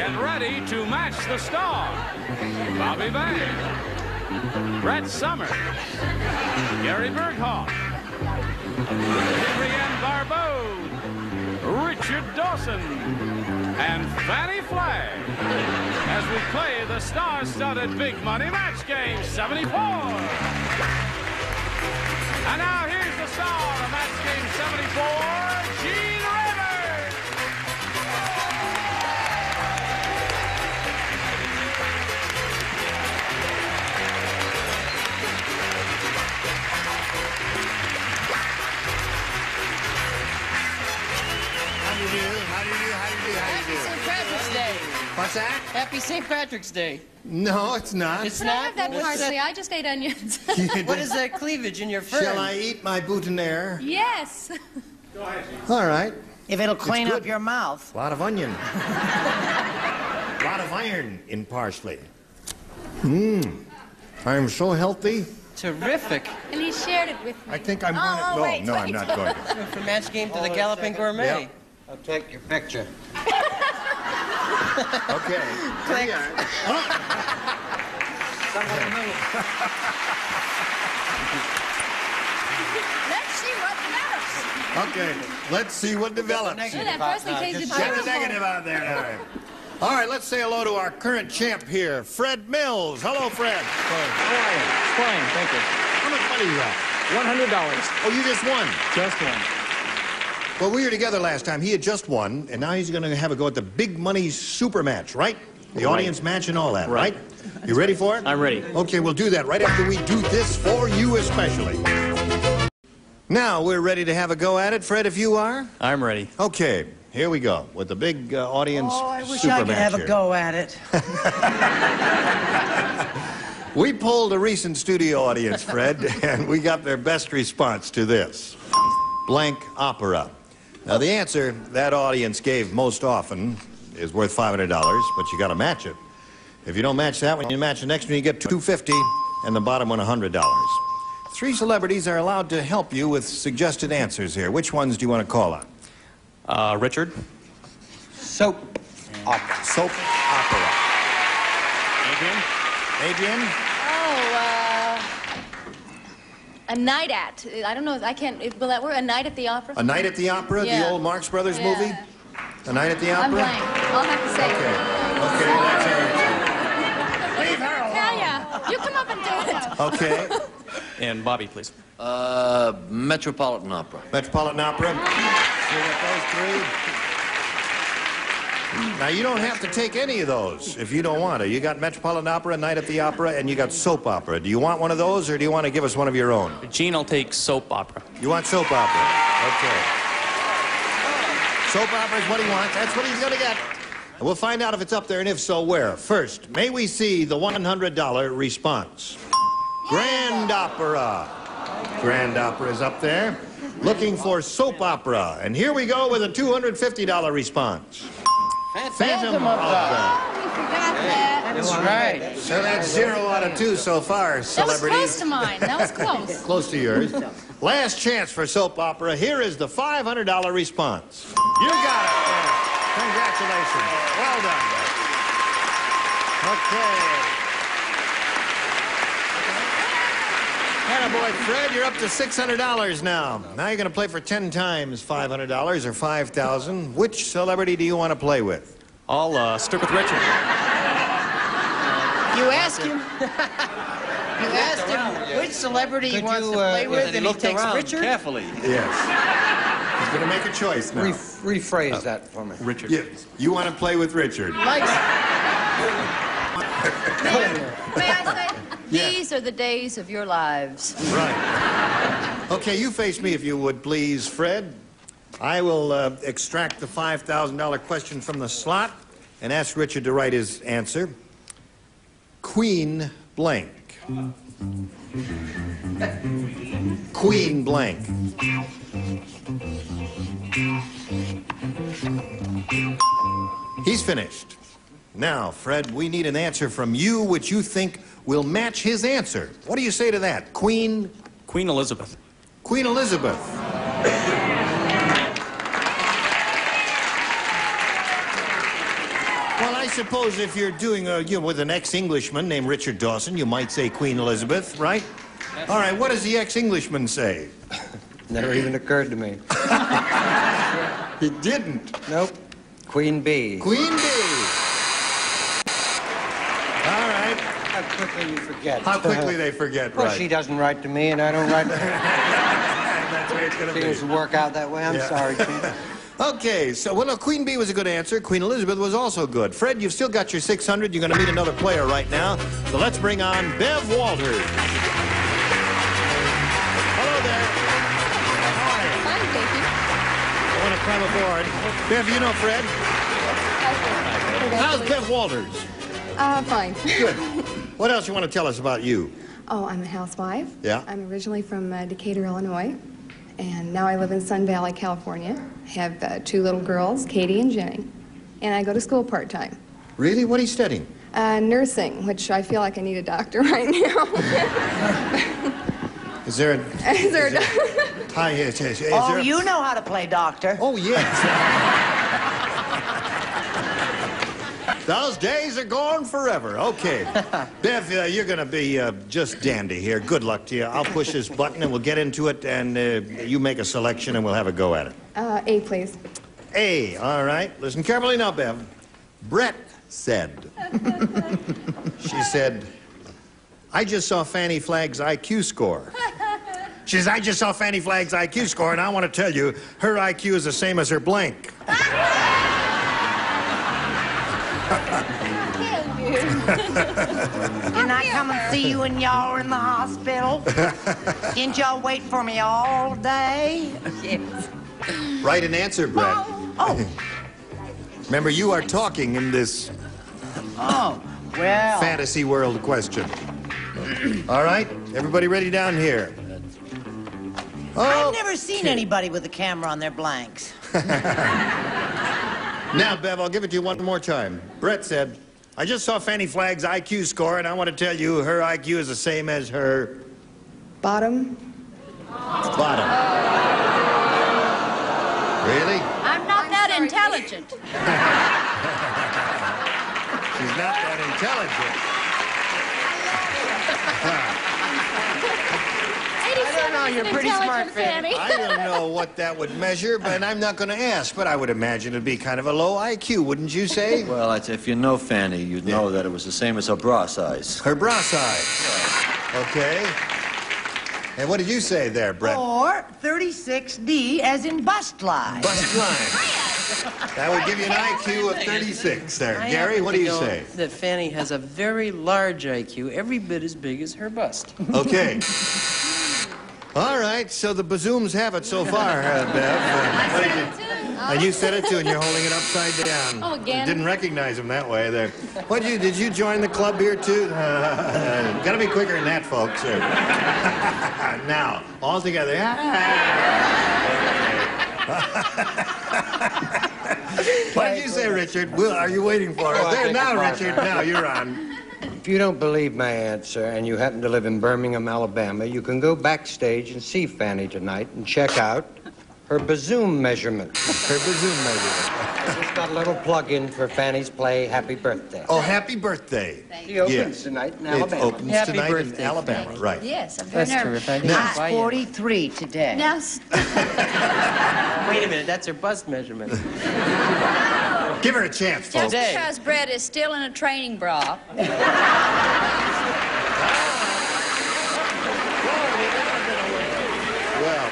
Get ready to match the star. Bobby Van, Brett Somers, Gary Burghoff, Adrienne Barbeau, Richard Dawson, and Fannie Flagg. As we play the star-studded Big Money Match Game 74. And now here's the star of Match Game 74, Gene do you do? How do you do? How do you do? How do you Happy do? St. Patrick's Day. What's that? Happy St. Patrick's Day. No, it's not. It's Can I not. have that What's parsley? I just ate onions. What is that cleavage in your fur? Shall I eat my boutonniere? yes. Go ahead. All right. If it'll clean up your mouth. A lot of onion. A lot of iron in parsley. Mmm. I'm so healthy. Terrific. And he shared it with me. I think I'm Oh, going to. oh, no, wait, no, I'm not going to. From match game to the Galloping Gourmet. Yep. I'll take your picture. Okay. Click. Here we are. Let's see what develops. Okay. Let's see what develops. Ooh, that parsley tasted Get the negative out there. All right. All right, let's say hello to our current champ here, Fred Mills. Hello, Fred. Fine, thank you. How much money you got? One hundred dollars, Oh, you just won. just one. Well, we were together last time. He had just won, and now he's going to have a go at the big money super match, right? The Right. audience match and all that, right? Right. You ready for it? I'm ready. Okay, we'll do that right after we do this for you especially. Now we're ready to have a go at it, Fred, if you are. I'm ready. Okay, here we go with the big uh, audience Oh, I wish super I could match have here. a go at it. We polled a recent studio audience, Fred, and we got their best response to this. Blank opera. Now, the answer that audience gave most often is worth $500, but you got to match it. If you don't match that one, you match the next one, you get 250 and the bottom one, $100. Three celebrities are allowed to help you with suggested answers here. Which ones do you want to call on? Uh, Richard, Soap opera. Soap opera. Adrienne, Adrienne? Oh, uh, a night at. I don't know. I can't. Will that work? A night at the opera? A Night at the Opera, the old Marx Brothers Yeah. movie? A Night at the Opera? I'm blank. I'll have to say. Okay. Okay, that's Yeah, yeah. You come up and do it. Okay. and Bobby, please. Uh, Metropolitan Opera. Metropolitan Opera. So we got those three. Now, you don't have to take any of those if you don't want to. You got Metropolitan Opera, Night at the Opera, and you got Soap Opera. Do you want one of those, or do you want to give us one of your own? Gene, I'll take soap opera. You want Soap Opera? Okay. Soap Opera is what he wants. That's what he's going to get. And we'll find out if it's up there, and if so, where. First, may we see the $100 response? Grand Opera. Grand Opera is up there. Looking for Soap Opera. And here we go with a $250 response. Phantom of the... Opera. Oh, we forgot that. That's right. So that's zero out of two so far, That was celebrities. close to mine. That was close. Close to yours. Last chance for soap opera. Here is the $500 response. You got it. Fred. Congratulations. Well done. Okay. Boy, Fred, you're up to $600 now. Now you're going to play for 10 times $500 or 5000 Which celebrity do you want to play with? I'll uh, stick with Richard. You ask him. you asked him which celebrity he Could wants you, to uh, play with, and and he looked takes around Richard. carefully. Yes. He's going to make a choice now. Re- rephrase that for me. Richard. Yeah, you want to play with Richard. Likes May I say, these are the days of your lives. Right. Okay, you face me if you would, please, Fred. I will uh, extract the $5,000 question from the slot and ask Richard to write his answer. Queen blank. Queen blank. He's finished. Now, Fred, we need an answer from you which you think will match his answer. What do you say to that? Queen Queen Elizabeth. Queen Elizabeth. Well, I suppose if you're doing a, you know, with an ex-Englishman named Richard Dawson, you might say Queen Elizabeth, right? All right, what does the ex-Englishman say? Never even occurred to me. He didn't. Nope. Queen Bee. Queen Bee. All right. How quickly you forget. How quickly they forget, Well, right? she doesn't write to me, and I don't write to her. That's the way it's going to be. Things be. work out that way. I'm Yeah. sorry, Chief. Okay, so, well, no, Queen Bee was a good answer. Queen Elizabeth was also good. Fred, you've still got your 600. You're going to meet another player right now. So let's bring on Bev Walters. Hello there. How are you? Fine, thank you. I want to climb aboard. Bev, you know Fred? How's Bev Walters? Uh, fine. Good. What else you want to tell us about you? Oh, I'm a housewife. Yeah. I'm originally from uh, Decatur, Illinois, and now I live in Sun Valley, California. I have uh, two little girls, Katie and Jenny, and I go to school part time. Really? What are you studying? Uh, nursing, which I feel like I need a doctor right now. Is there a... Is there a doc- Hi, is, is, is Oh, there a- you know how to play doctor. Oh, yes. Those days are gone forever. Okay. Bev, uh, you're going to be uh, just dandy here. Good luck to you. I'll push this button and we'll get into it, and uh, you make a selection and we'll have a go at it. uh, A, please. A, all right. Listen carefully now, Bev. Brett said. she said, I just saw Fannie Flagg's IQ score. She says, I just saw Fannie Flagg's IQ score, and I want to tell you, her IQ is the same as her blank. Can I come and see you when y'all are in the hospital? Didn't y'all wait for me all day? Yes. Write an answer, Brett. Oh, oh, Remember, you are talking in this oh, well. fantasy world question. All right? Everybody ready down here? Oh, I've never seen anybody with a camera on their blanks. now, Bev, I'll give it to you one more time. Brett said, I just saw Fannie Flagg's IQ score, and I want to tell you her IQ is the same as her Bottom. bottom. Really? I'm not that intelligent. She's not that I don't know, you're pretty smart, Fannie. intelligent. I don't know what that would measure, but I'm not going to ask. But I would imagine it'd be kind of a low IQ, wouldn't you say? Well, if you know Fannie, you'd know that it was the same as her bra size. Her bra size. Okay. And what did you say there, Brett? Or 36D as in bust line. Bust line. That would give you an IQ of 36 there. I Gary, what do you know say? That Fannie has a very large IQ, every bit as big as her bust. Okay. All right, so the bazooms have it so far, uh, Bev. Uh, what did you- and you said it too, and you're holding it upside down. Oh, again? Didn't recognize him that way there. What you did you join the club here too? Uh, gotta be quicker than that, folks. Uh, now, all together. what did you say, Richard? Will, are you waiting for Oh, it? There now. Richard. Now you're on. If you don't believe my answer and you happen to live in Birmingham, Alabama, you can go backstage and see Fannie tonight and check out her bazoom measurement. Her bazoom measure. Just got a little plug-in for Fannie's play Happy Birthday. Oh, happy birthday. She opens yes. tonight in Alabama. It opens Happy tonight in Alabama, Fannie. right. Yes, I'm very That's nervous. terrific. I I'm 43 today. Now, Wait a minute, that's her bust measurement. Give her a chance, just folks. Today. because Brett is still in a training bra. Well,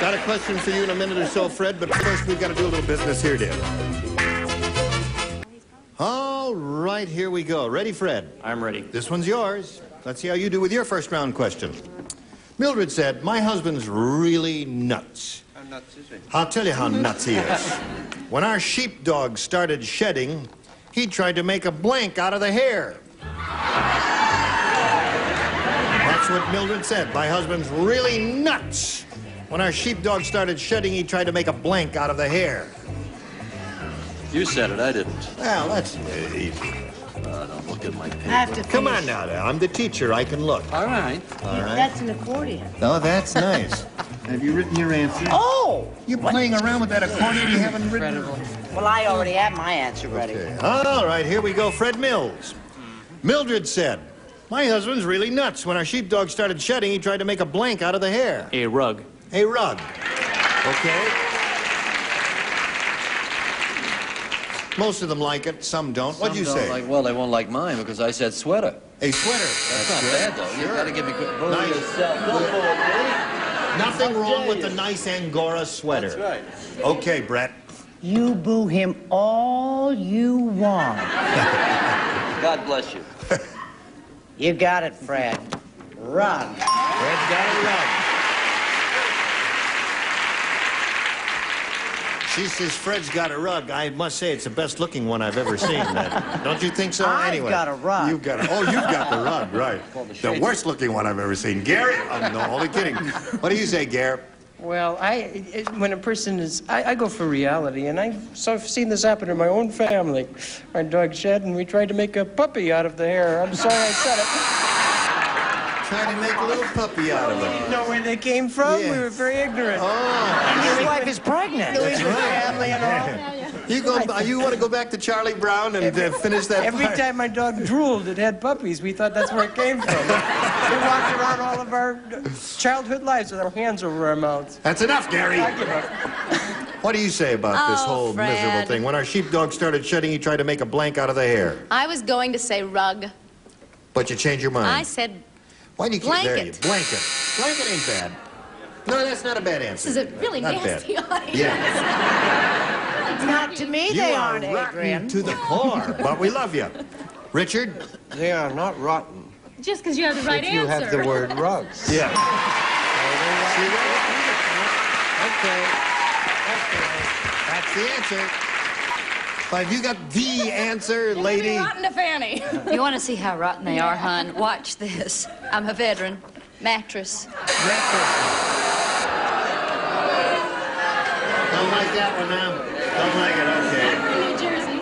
got a question for you in a minute or so, Fred, but first we've got to do a little business here, dear. All right, here we go. Ready, Fred? I'm ready. This one's yours. Let's see how you do with your first round question. Mildred said, My husband's really nuts. I'll tell you how nuts he is. When our sheepdog started shedding, he tried to make a blank out of the hair. That's what Mildred said. My husband's really nuts. When our sheepdog started shedding, he tried to make a blank out of the hair. You said it, I didn't. Well, that's easy. Uh, don't look at my I have to Come finish. on now, now. I'm the teacher. I can look. All right. All right. That's an accordion. Oh, that's nice. Have you written your answer? Oh! you're playing around with that accordion you haven't written? Incredible. Well, I already have my answer ready. Okay. All right, here we go. Fred Mills. Mildred said, My husband's really nuts. When our sheepdog started shedding, he tried to make a blank out of the hair. A rug. A rug. Okay. Most of them like it, some don't. What'd you don't say? Like, well, they won't like mine because I said sweater. A sweater. That's, not good. bad, though. You Sure. gotta give me good. Nice. yourself. Go for it, Billy. Nothing wrong with the nice Angora sweater. That's right. Okay, Brett. You boo him all you want. God bless you. You got it, Fred. Run. Fred's got a rug. She says Fred's got a rug. I must say it's the best looking one I've ever seen. That. Don't you think so? I've anyway, got a rug. You've got a, oh, you've got the rug, right? The worst looking one I've ever seen. Gary? Oh, no, only kidding. What do you say, Gary? Well, I, it, when a person is, I, I go for reality, and I've so I've seen this happen in my own family. Our dog shed, and we tried to make a puppy out of the hair. I'm sorry I said it. Trying to make a little puppy out of We it. didn't know where they came from. Yeah. We were very ignorant. Oh, And his wife is pregnant. That's family and all. you go. You want to go back to Charlie Brown and uh, finish that? Every part? time my dog drooled, it had puppies. We thought that's where it came from. we walked around all of our childhood lives with our hands over our mouths. That's enough, Gary. I give up. What do you say about this Oh, whole Fred. miserable thing? When our sheepdog started shedding, he tried to make a blank out of the hair. I was going to say rug. But you changed your mind. I said Why do you keep there? You blanket. blanket. Blanket ain't bad. No, that's not a bad answer. this is a really Not nasty bad. audience. Yeah. Not to me, You they are aren't, rotten Adrienne. to the core, but we love you. Richard? They are not rotten Just because you have the right if you answer. have the word rugs. Yeah. See that? Okay. That's the answer. But have you got the answer, lady? Rotten to Fannie. You want to see how rotten they are, hon? Watch this. I'm a veteran. Mattress. Don't like that one now. Don't like it. Okay. New Jersey.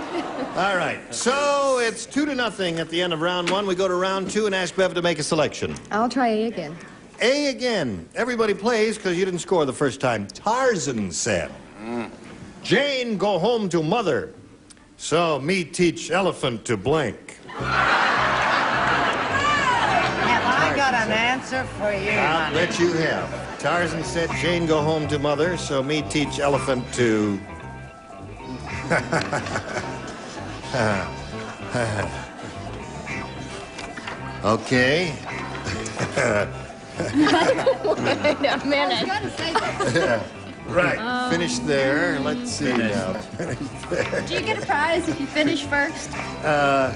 All right. So it's two to nothing at the end of round one. We go to round two and ask Bev to make a selection. I'll try A again. A again. Everybody plays because you didn't score the first time. Tarzan said, mm. Jane, go home to mother. So me teach elephant to blink. Have I got an answer for you, I'll honey? bet you have. Tarzan said, Jane, go home to mother. So me teach elephant to. okay. Wait a minute. Right. Finish there. Let's see now. Do you get a prize if you finish first? Uh,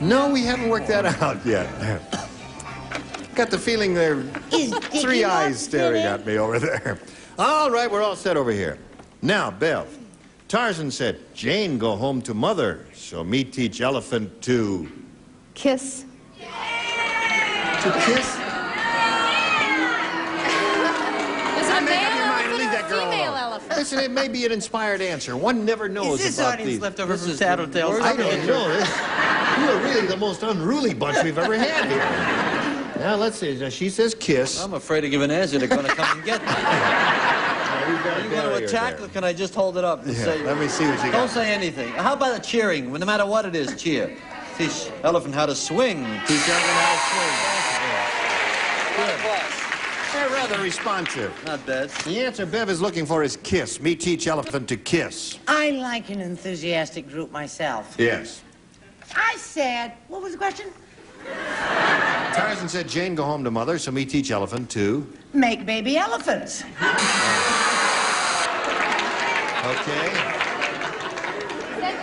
No, we haven't worked that out yet. Got the feeling there are three eyes staring finished? at me over there. All right, we're all set over here. Now, Bev. Tarzan said, Jane, go home to mother. So me teach elephant to. Kiss. To kiss? Listen, it may be an inspired answer. One never knows Is this about audience these. left over This from is the Tattletales? I don't know. This, you are really the most unruly bunch we've ever had here. Now, let's see. Now, She says kiss. I'm afraid to give an answer. They're going to come and get me. Are you going to attack, there. or can I just hold it up and Yeah, say? let me see what you got? Don't say anything. How about the cheering? No matter what it is, cheer. Teach elephant how to swing. Teach elephant how They're rather responsive. to. Not bad. The answer Bev is looking for is kiss. Me teach elephant to kiss. I like an enthusiastic group myself. Yes. I said, what was the question? Tarzan said, Jane, go home to mother, so me teach elephant to. Make baby elephants. Okay.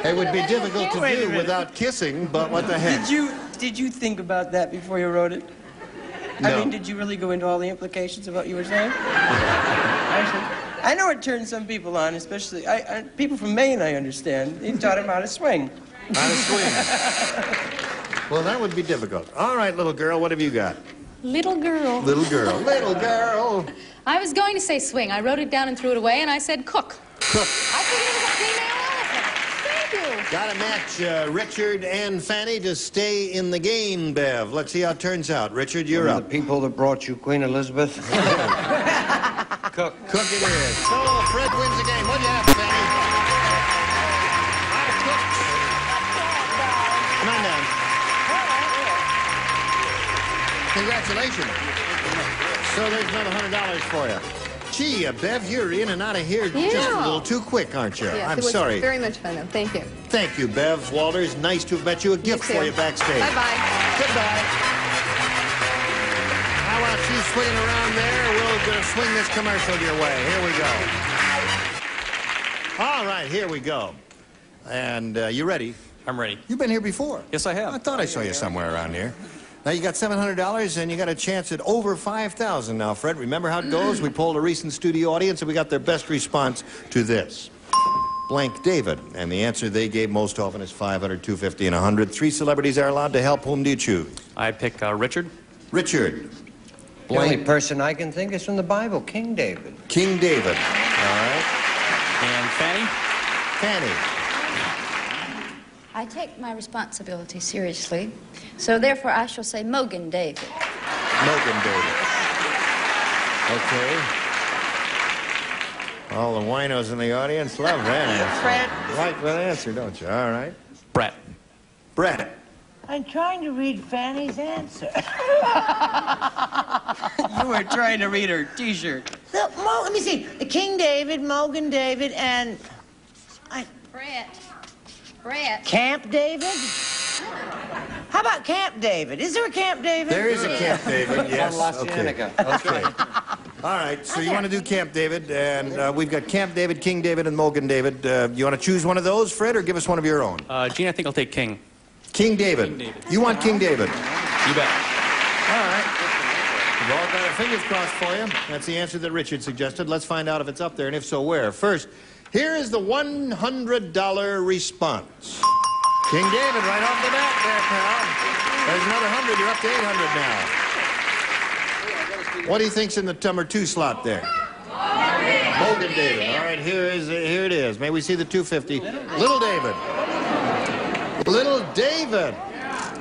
It would be difficult to do without kissing, but what the heck? Did you did you think about that before you wrote it? I mean, did you really go into all the implications of what you were saying? Actually, I know it turns some people on, especially I, I, people from Maine. I understand. He taught him how to swing. How to swing. well, that would be difficult. All right, little girl, what have you got? Little girl. Little girl. Little girl. I was going to say swing. I wrote it down and threw it away, and I said cook. Cook. I figured it was a female elephant. Thank you. Got to match uh, Richard and Fannie to stay in the game, Bev. Let's see how it turns out. Richard, you're From up. The people that brought you Queen Elizabeth. Cook. Cook it is. So Fred wins the game. What do you have, Fanny? Come on down. Congratulations. So there's another $100 for you. Gee, uh, Bev, you're in and out of here just a little too quick, aren't you? Yes, I'm it was sorry. very much fun, though. Thank you. Thank you, Bev Walters. Nice to have met you. A gift too. for you backstage. Bye-bye. Goodbye. How about you swinging around there? We'll uh, swing this commercial your way. Here we go. All right, here we go. And uh, you ready? I'm ready. You've been here before. Yes, I have. I thought I saw you somewhere around here. Now you got $700 and you got a chance at over 5,000 now, Fred. Remember how it goes? We polled a recent studio audience and we got their best response to this. Blank David. And the answer they gave most often is 500, 250, and 100. Three celebrities are allowed to help. Whom do you choose? I pick uh, Richard. Richard. The only person I can think is from the Bible, King David. King David. All right. And Fannie. Fannie. I take my responsibility seriously, so therefore I shall say Mogen David. Mogen David. Okay. All the winos in the audience love that answer. Fred. Like that answer, don't you? All right. Brett. Brett. I'm trying to read Fannie's answer. You were trying to read her T-shirt. So, let me see. King David, Mogen David, and I. Brett. Brett. Camp David? How about Camp David? Is there a Camp David? There is a Camp David, yes. From La Okay. Cienega. Okay. All right, so you want to do Camp David, and uh, we've got Camp David, King David, and Mogen David. Uh, you want to choose one of those, Fred, or give us one of your own? Uh, Gene, I think I'll take King. King David. King David. You want King David? You bet. All right. We've all got our fingers crossed for you. That's the answer that Richard suggested. Let's find out if it's up there, and if so, where. First, here is the $100 response. King David, right off the bat there, pal. There's another 100. You're up to 800 now. What do you think's in the number two slot there? Morgan David. All right, here is here it is. May we see the 250? Little David. Little David.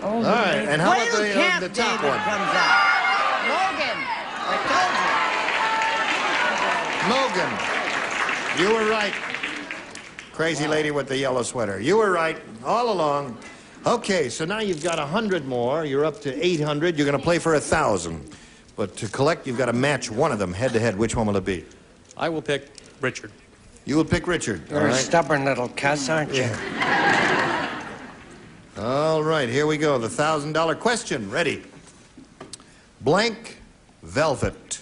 All right, and how about the, uh, the top David one? comes out. Morgan. I Mogen. You were right. Crazy lady with the yellow sweater. You were right all along. Okay, so now you've got 100 more. You're up to 800. You're going to play for 1,000. But to collect, you've got to match one of them head to head. Which one will it be? I will pick Richard. You will pick Richard. You're all a stubborn little cuss, aren't you? All right, here we go. The $1,000 question. Ready. Blank velvet.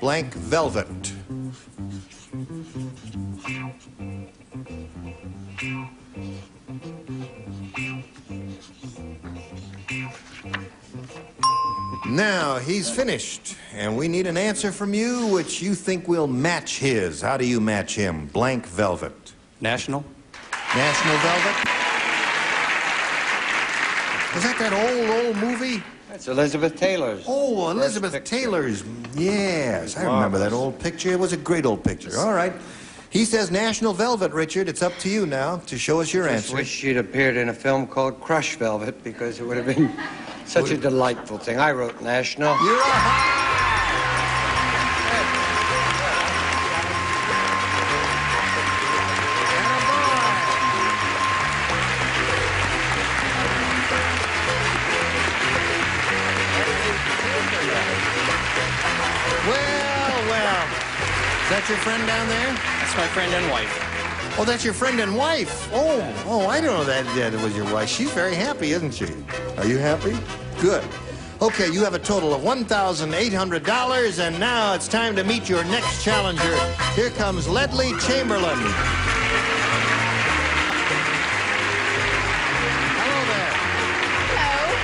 Blank velvet. Now, he's finished, and we need an answer from you which you think will match his. How do you match him? Blank velvet. National. National Velvet? Was that that old, old movie? That's Elizabeth Taylor's. Oh, Elizabeth Taylor's. Yes, I remember that old picture. It was a great old picture. All right. He says National Velvet, Richard. It's up to you now to show us your Just answer. wish she'd appeared in a film called Crush Velvet because it would have been such a delightful thing. I wrote National. You're up. Well, well. Is that your friend down there? That's my friend and wife. Oh, that's your friend and wife. Oh, oh, I don't know that that was your wife. She's very happy, isn't she? Are you happy? Good. Okay, you have a total of $1,800, and now it's time to meet your next challenger. Here comes Ledley Chamberlain. Hello there. Hello.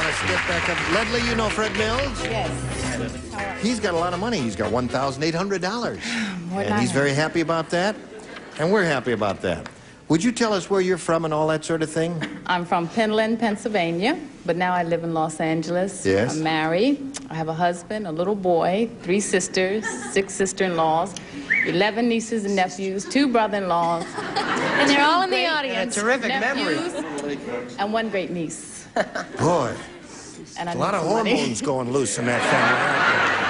Want to step back up? Ledley, you know Fred Mills? Yes. He's got a lot of money. He's got $1,800. And he's very happy about that. And we're happy about that. Would you tell us where you're from and all that sort of thing? I'm from Penland, Pennsylvania, but now I live in Los Angeles. Yes. I'm married. I have a husband, a little boy, three sisters, six sister-in-laws, 11 nieces and nephews, two brother-in-laws. And they're all in the great audience. Terrific memory. and one great niece. Boy, And I a lot of some money. hormones going loose in that family.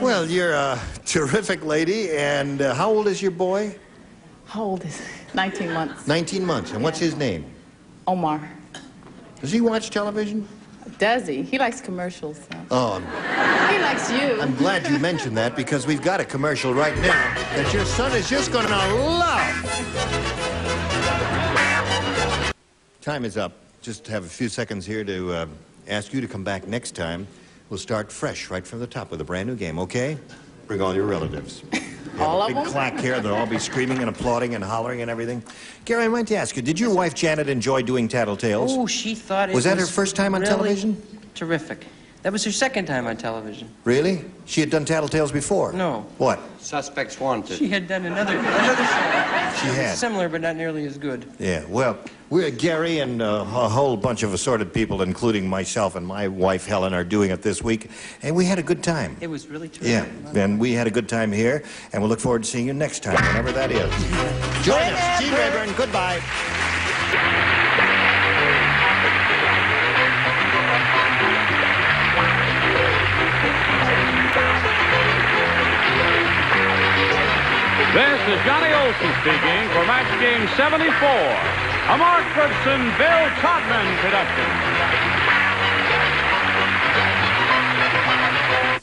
Well, you're a terrific lady. And uh, how old is your boy? How old is he? 19 months. 19 months. And what's his name? Omar. Does he watch television? Does he? He likes commercials. so. Oh, He likes you. I'm glad you mentioned that because we've got a commercial right now that your son is just going to love. Time is up. Just have a few seconds here to uh, ask you to come back next time. We'll start fresh right from the top with a brand new game, okay? Bring all your relatives. We All a of big them? clack here. They'll all be screaming and applauding and hollering and everything. Gary, I wanted to ask you, did your wife Janet enjoy doing Tattletales? Oh, she thought it Was was that her first time on really television? Terrific. That was her second time on television. Really? She had done Tattletales before? No. What? Suspects wanted. She had done another another show. She had. Similar, but not nearly as good. Yeah, well, we're Gary and uh, a whole bunch of assorted people, including myself and my wife Helen, are doing it this week, and we had a good time. It was really terrific. Yeah, and we had a good time here, and we'll look forward to seeing you next time, whenever that is. Join us, Gene Rayburn. Goodbye. This is Johnny Olson speaking for Match Game 74, a Mark Goodson, Bill Todman production.